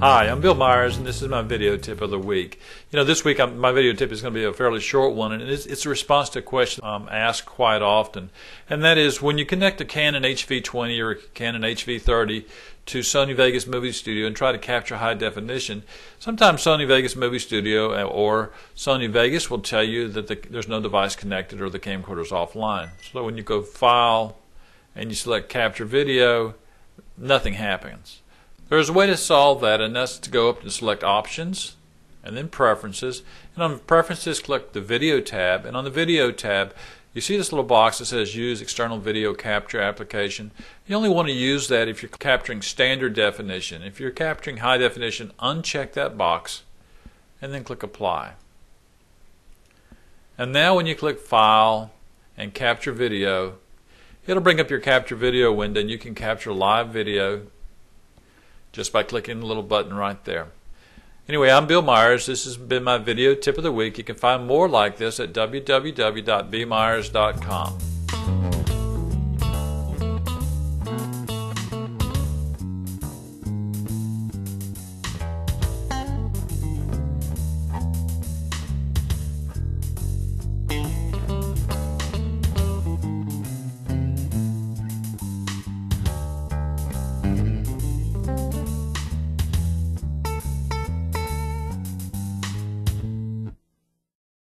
Hi, I'm Bill Myers, and this is my video tip of the week. You know, this week I'm, my video tip is going to be a fairly short one, and it's, it's a response to a question I'm asked quite often, and that is when you connect a Canon HV20 or a Canon HV30 to Sony Vegas Movie Studio and try to capture high definition, sometimes Sony Vegas Movie Studio uh, or Sony Vegas will tell you that the, there's no device connected or the camcorder is offline. So when you go File and you select Capture Video, nothing happens. There's a way to solve that, and that's to go up and select Options, and then Preferences. And on Preferences, click the Video tab, and on the Video tab, you see this little box that says Use External Video Capture Application. You only want to use that if you're capturing standard definition. If you're capturing high definition, uncheck that box, and then click Apply. And now when you click File and Capture Video, it'll bring up your Capture Video window, and you can capture live video just by clicking the little button right there. Anyway, I'm Bill Myers. This has been my video tip of the week. You can find more like this at www.bmyers.com.